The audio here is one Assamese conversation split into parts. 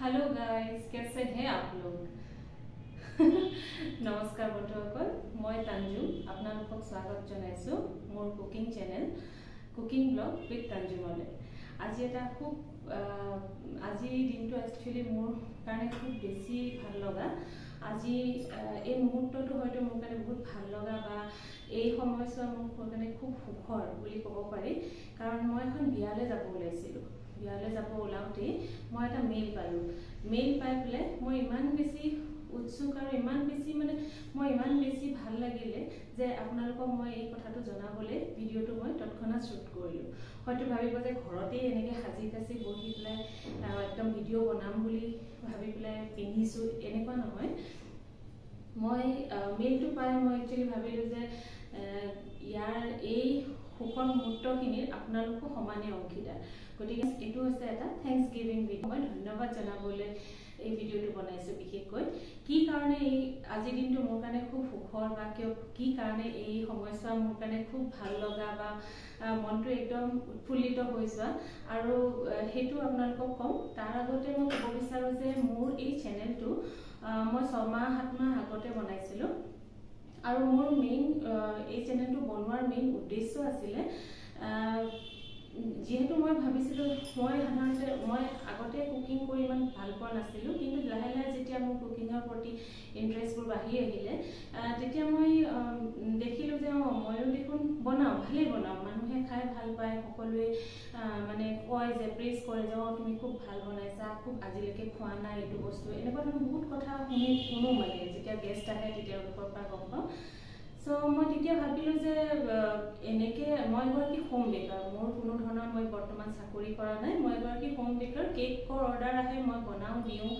हेलो गाइस कैसे हैं आप लोग নমস্কাৰ বন্ধুসকল মই তাঞ্জুম আপোনালোকক স্বাগত জনাইছোঁ মোৰ cooking channel cooking blog with তাঞ্জুমলৈ আজি এটা খুব আজিৰ দিনটো একচুৱেলি মোৰ কাৰণে খুব বেছি ভাল লগা আজি এই মুহূৰ্তটো হয়তো মোৰ কাৰণে বহুত ভাল লগা বা এই সময়ছোৱা মোৰ কাৰণে খুব সুখৰ বুলি ক'ব পাৰি। কাৰণ মই এখন বিয়ালৈ যাব ওলাইছিলোঁ। বিয়ালৈ যাব ওলাওঁতেই মই এটা মেইল পালোঁ। মেইল পাই পেলাই মই ইমান বেছি উৎসুক আৰু ইমান বেছি মানে মই ইমান বেছি ভাল লাগিলে যে আপোনালোকক মই এই কথাটো জনাবলৈ ভিডিঅ'টো মই তৎক্ষণাত শ্বুট কৰিলোঁ। হয়তো ভাবিব যে ঘৰতেই এনেকৈ সাজি কাচি বহি পেলাই একদম ভিডিঅ' বনাম বুলি ভাবি পেলাই পিন্ধিছোঁ এনেকুৱা নহয়। মই মেইলটো পাই মই একচুৱেলি ভাবিলোঁ যে ইয়াৰ এই সুখৰ মুহূৰ্তখিনিৰ আপোনালোকো সমানে অংশীদাৰ। গতিকে এইটো হৈছে এটা থেংকছ গিভিং ভিডিঅ' মই ধন্যবাদ জনাবলৈ এই ভিডিঅ'টো বনাইছোঁ বিশেষকৈ। কি কাৰণে এই আজিৰ দিনটো মোৰ কাৰণে খুব সুখৰ বা কিয় কি কাৰণে এই সময়ছোৱা মোৰ কাৰণে খুব ভাল লগা বা মনটো একদম উৎফুল্লিত হৈ যোৱা। আৰু সেইটো আপোনালোকক ক'ম তাৰ আগতে মই ক'ব বিচাৰোঁ যে মোৰ এই চেনেলটো মই ছমাহ সাত মাহ আগতে বনাইছিলোঁ। আৰু মোৰ মেইন এই চেনেলটো বনোৱাৰ মেইন উদ্দেশ্য আছিলে যিহেতু মই ভাবিছিলোঁ মই সাধাৰণতে মই আগতে কুকিং কৰি ইমান ভাল পোৱা নাছিলোঁ কিন্তু লাহে লাহে যেতিয়া মোৰ কুকিঙৰ প্ৰতি ইণ্টাৰেষ্টবোৰ বাঢ়ি আহিলে তেতিয়া মই দেখিলোঁ যে অঁ ময়ো দেখোন বনাওঁ ভালেই বনাওঁ মানুহে খাই ভাল পায় সকলোৱে মানে কয় যে প্ৰেজ কৰে যে অঁ তুমি খুব ভাল বনাইছা খুব আজিলৈকে খোৱা নাই এইটো বস্তু এনেকুৱা ধৰণৰ বহুত কথা শুনি শুনো মানে যেতিয়া গেষ্ট আহে তেতিয়া তেওঁলোকৰ পৰা গম পাওঁ। চ' মই তেতিয়া ভাবিলোঁ যে এনেকৈ মই এগৰাকী হোম বেকাৰ মোৰ কোনো ধৰণৰ মই বৰ্তমান চাকৰি কৰা নাই। মই এগৰাকী হোম বেকাৰ কেকৰ অৰ্ডাৰ আহে মই বনাওঁ দিওঁ।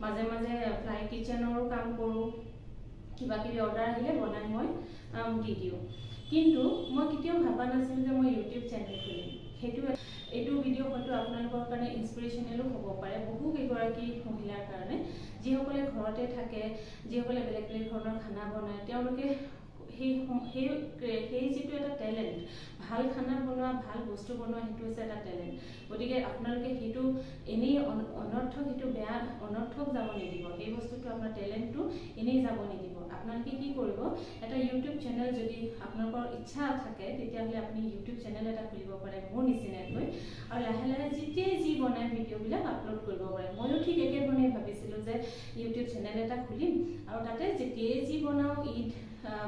মাজে মাজে ফ্লাই কিটচেনৰো কাম কৰোঁ। কিবা কিবি অৰ্ডাৰ আহিলে বনাই মই দি দিওঁ। কিন্তু মই কেতিয়াও ভবা নাছিলোঁ যে মই ইউটিউব চেনেল খুলিম। সেইটো এইটো ভিডিঅ' হয়তো আপোনালোকৰ কাৰণে ইনস্পিৰেশ্যনেলো হ'ব পাৰে বহু কেইগৰাকী মহিলাৰ কাৰণে। যিসকলে ঘৰতে থাকে যিসকলে বেলেগ বেলেগ ধৰণৰ খানা বনায় তেওঁলোকে সেই সেই সেই যিটো এটা টেলেণ্ট ভাল খানা বনোৱা ভাল বস্তু বনোৱা সেইটো হৈছে এটা টেলেণ্ট গতিকে আপোনালোকে সেইটো এনেই অনৰ্থক সেইটো বেয়া অনৰ্থক যাব নিদিব। সেই বস্তুটো আপোনাৰ টেলেণ্টটো এনেই যাব নিদিব। আপোনালোকে কি কৰিব এটা ইউটিউব চেনেল যদি আপোনালোকৰ ইচ্ছা থাকে তেতিয়াহ'লে আপুনি ইউটিউব চেনেল এটা খুলিব পাৰে মোৰ নিচিনাকৈ। আৰু লাহে লাহে যেতিয়াই যি বনাই ভিডিঅ'বিলাক আপলোড কৰিব পাৰে। ময়ো ঠিক একেধৰণে ভাবিছিলোঁ যে ইউটিউব চেনেল এটা খুলিম। আৰু তাতে যেতিয়াই যি বনাওঁ ঈদ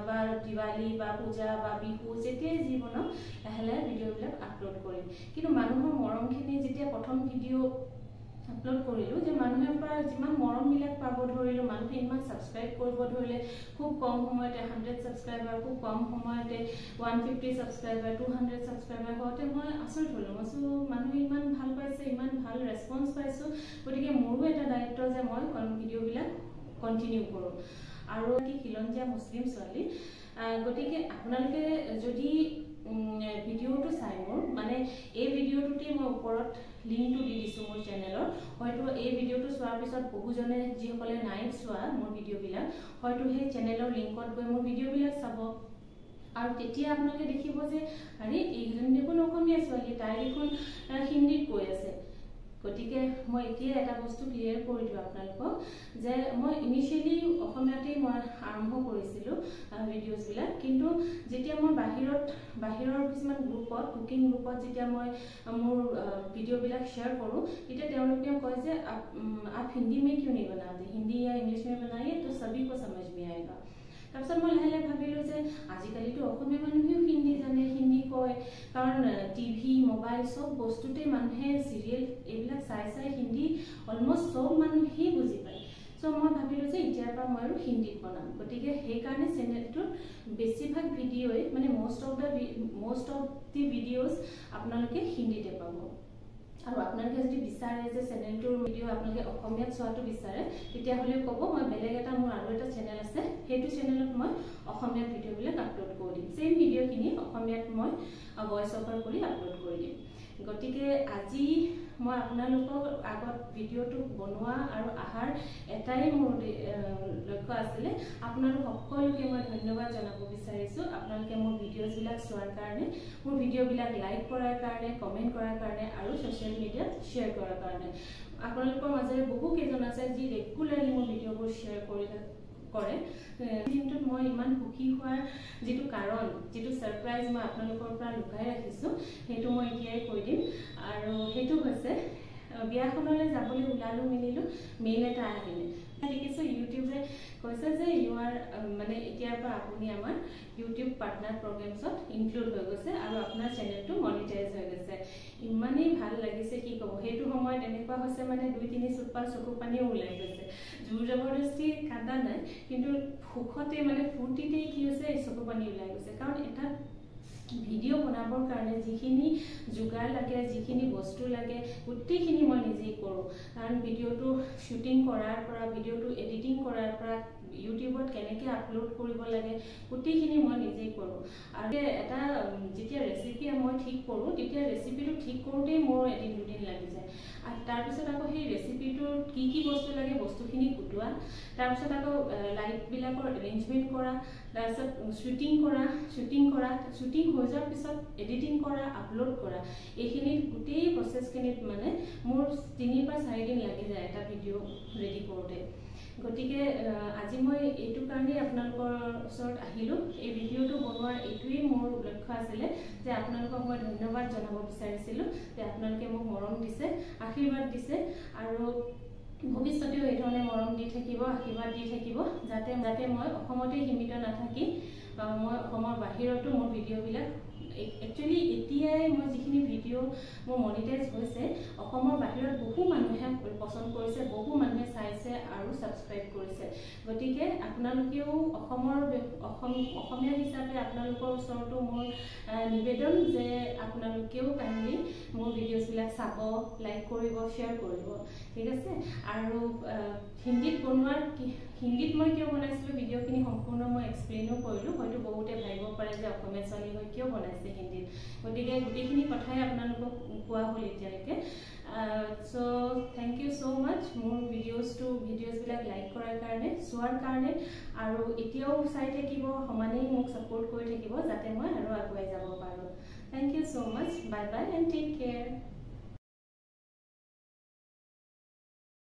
বা দিৱালী বা পূজা বা বিহু যেতিয়াই যি বনাওঁ লাহে লাহে ভিডিঅ'বিলাক আপলোড কৰিম। কিন্তু মানুহৰ মৰমখিনি যেতিয়া প্ৰথম ভিডিঅ' আপলোড কৰিলোঁ যে মানুহৰ পৰা যিমান মৰমবিলাক পাব ধৰিলোঁ ছাবস্ক্ৰাইব কৰিব ধৰিলে খুব কম সময়তে হাণ্ড্ৰেড ছাবস্ক্ৰাইবাৰ খুব কম সময়তে one fifty subscriber two hundred subscriber হওঁতে মই আচৰিত হ'লোঁ। মই চো মানুহে ইমান ভাল পাইছে ইমান ভাল ৰেচপঞ্চ পাইছোঁ। গতিকে মোৰো এটা দায়িত্ব যে মই ভিডিঅ'বিলাক কণ্টিনিউ কৰোঁ। আৰু এটি খিলঞ্জীয়া মুছলিম ছোৱালী গতিকে আপোনালোকে যদি ভিডিঅ'টো চাই মোৰ মানে এই ভিডিঅ'টোতেই মই ওপৰত লিংকটো দি দিছোঁ মোৰ চেনেলৰ হয়তো এই ভিডিঅ'টো চোৱাৰ পিছত বহুজনে যিসকলে নাই চোৱা মোৰ ভিডিঅ'বিলাক হয়তো সেই চেনেলৰ লিংকত গৈ মোৰ ভিডিঅ'বিলাক চাব। আৰু তেতিয়া আপোনালোকে দেখিব যে আৰে এইজনী দেখোন অসমীয়া ছোৱালী তাই দেখোন হিন্দীত কৈ আছে। গতিকে মই এতিয়া এটা বস্তু ক্লিয়াৰ কৰি দিওঁ আপোনালোকক যে মই ইনিচিয়েলি অসমীয়াতেই মই আৰম্ভ কৰিছিলোঁ ভিডিঅ'জবিলাক কিন্তু যেতিয়া মই বাহিৰত বাহিৰৰ কিছুমান গ্ৰুপত কুকিং গ্ৰুপত যেতিয়া মই মোৰ ভিডিঅ'বিলাক শ্বেয়াৰ কৰোঁ তেতিয়া তেওঁলোকে কয় যে আপ হিন্দী মে কিয় নি বনাওঁ হিন্দী য়া ইংলিছ মে বনায়ে তো চবিক চামজ মে আয়েগা। তাৰপিছত মই লাহে লাহে ভাবিলোঁ যে আজিকালিতো অসমীয়া মানুহেও হিন্দী জানে হিন্দী কয়। কাৰণ টিভি মোবাইল চব বস্তুতে মানুহে চিৰিয়েল চ' মই ভাবিলোঁ যে এতিয়াৰ পৰা মই আৰু হিন্দীত বনাম। গতিকে সেইকাৰণে চেনেলটোত বেছিভাগ ভিডিঅ'ই মানে most of the most of the videos আপোনালোকে হিন্দীতে পাব। আৰু আপোনালোকে যদি বিচাৰে যে চেনেলটোৰ ভিডিঅ' আপোনালোকে অসমীয়াত চোৱাটো বিচাৰে তেতিয়াহ'লে ক'ব মই বেলেগ এটা মোৰ আৰু এটা চেনেল আছে সেইটো চেনেলত মই অসমীয়াত ভিডিঅ'বিলাক আপলোড কৰি দিম। ছেইম ভিডিঅ'খিনি অসমীয়াত মই ভইচ অভাৰ কৰি আপলোড কৰি দিম। গতিকে আজি মই আপোনালোকৰ আগত ভিডিঅ'টো বনোৱা আৰু অহাৰ এটাই মোৰ লক্ষ্য আছিলে। আপোনালোক সকলোকে মই ধন্যবাদ জনাব বিচাৰিছোঁ। আপোনালোকে মোৰ ভিডিঅ'জবিলাক চোৱাৰ কাৰণে মোৰ ভিডিঅ'বিলাক লাইক কৰাৰ কাৰণে কমেণ্ট কৰাৰ কাৰণে আৰু ছ'চিয়েল মিডিয়াত শ্বেয়াৰ কৰাৰ কাৰণে। আপোনালোকৰ মাজেৰে বহু কেইজন আছে যি ৰেগুলাৰলি মোৰ ভিডিঅ'বোৰ শ্বেয়াৰ কৰি কৰে। দিনটোত মই ইমান সুখী হোৱাৰ যিটো কাৰণ যিটো ছাৰপ্ৰাইজ মই আপোনালোকৰ পৰা লুকাই ৰাখিছোঁ সেইটো মই এতিয়াই কৈ দিম। আৰু সেইটো হৈছে বিয়াখনলৈ যাবলৈ ওলালোঁ মেলিলোঁ মেইল এটা আহিলে। দেখিছোঁ ইউটিউবে কৈছে যে ইউ আৰ মানে এতিয়াৰ পৰা আপুনি আমাৰ ইউটিউব পাৰ্টনাৰ প্ৰগ্ৰেমছত ইনক্লুড হৈ গৈছে। আপোনাৰ চেনেলটো মনিটাইজ হৈ গৈছে। ইমানেই ভাল লাগিছে কি ক'ব সেইটো সময়ত এনেকুৱা হৈছে মানে দুই তিনি চুপাৰ চকু পানীও ওলাই গৈছে। জোৰ জবৰদস্তি কান্দা নাই কিন্তু সুখতে মানে ফূৰ্তিতেই কি হৈছে চকু পানী ওলাই গৈছে। কাৰণ এটা ভিডিঅ' বনাবৰ কাৰণে যিখিনি যোগাৰ লাগে যিখিনি বস্তু লাগে গোটেইখিনি মই নিজেই কৰোঁ। কাৰণ ভিডিঅ'টো শ্বুটিং কৰাৰ পৰা ভিডিঅ'টো এডিটিং কৰাৰ পৰা ইউটিউবত কেনেকৈ আপলোড কৰিব লাগে গোটেইখিনি মই নিজেই কৰোঁ আৰু এটা যেতিয়া ৰেচিপি মই ঠিক কৰোঁ তেতিয়া ৰেচিপিটো ঠিক কৰোঁতেই মোৰ এদিন দুদিন লাগি যায়। আৰু তাৰপিছত আকৌ সেই ৰেচিপিটোৰ কি কি বস্তু লাগে বস্তুখিনি কুটোৱা তাৰপিছত আকৌ লাইটবিলাকৰ এৰেঞ্জমেণ্ট কৰা তাৰপিছত শ্বুটিং কৰা শ্বুটিং কৰা শ্বুটিং হৈ যোৱাৰ পিছত এডিটিং কৰা আপলোড কৰা এইখিনিত গোটেই প্ৰচেছখিনিত মানে মোৰ তিনিৰ পৰা চাৰিদিন লাগি যায় এটা ভিডিঅ' ৰেডি কৰোঁতে। গতিকে আজি মই এইটো কাৰণেই আপোনালোকৰ ওচৰত আহিলোঁ। এই ভিডিঅ'টো বনোৱাৰ এইটোৱেই মোৰ লক্ষ্য আছিলে যে আপোনালোকক মই ধন্যবাদ জনাব বিচাৰিছিলোঁ যে আপোনালোকে মোক মৰম দিছে আশীৰ্বাদ দিছে আৰু ভৱিষ্যতেও এইধৰণে মৰম দি থাকিব আশীৰ্বাদ দি থাকিব যাতে যাতে মই অসমতে সীমিত নাথাকি মই অসমৰ বাহিৰতো মোৰ ভিডিঅ'বিলাক একচুৱেলি এতিয়াই মই যিখিনি ভিডিঅ' মোৰ মনিটাইজ হৈছে অসমৰ বাহিৰত বহু মানুহে পচন্দ কৰিছে বহু মানুহে চাইছে আৰু ছাবস্ক্ৰাইব কৰিছে। গতিকে আপোনালোকেও অসমৰ অসম অসমীয়া হিচাপে আপোনালোকৰ ওচৰতো মোৰ নিবেদন যে আপোনালোকেও কাইণ্ডলি মোৰ ভিডিঅ'জবিলাক চাব লাইক কৰিব শ্বেয়াৰ কৰিব। ঠিক আছে? আৰু হিন্দীত বনোৱাৰ হিন্দীত মই কিয় বনাইছিলোঁ ভিডিঅ'খিনি সম্পূৰ্ণ মই এক্সপ্লেইনো কৰিলোঁ। হয়তো বহুতে ভাবিব পাৰে যে অসমীয়া ছোৱালী হৈ কিয় বনাইছে হিন্দীত। গতিকে গোটেইখিনি কথাই আপোনালোকক কোৱা হ'ল এতিয়ালৈকে। চ' থেংক ইউ ছ' মাছ মোৰ ভিডিঅ'জটো ভিডিঅ'জবিলাক লাইক কৰাৰ কাৰণে চোৱাৰ কাৰণে আৰু এতিয়াও চাই থাকিব সমানেই মোক ছাপোৰ্ট কৰি থাকিব যাতে মই আৰু আগুৱাই যাব পাৰোঁ। Thank you so' much bye bye and take care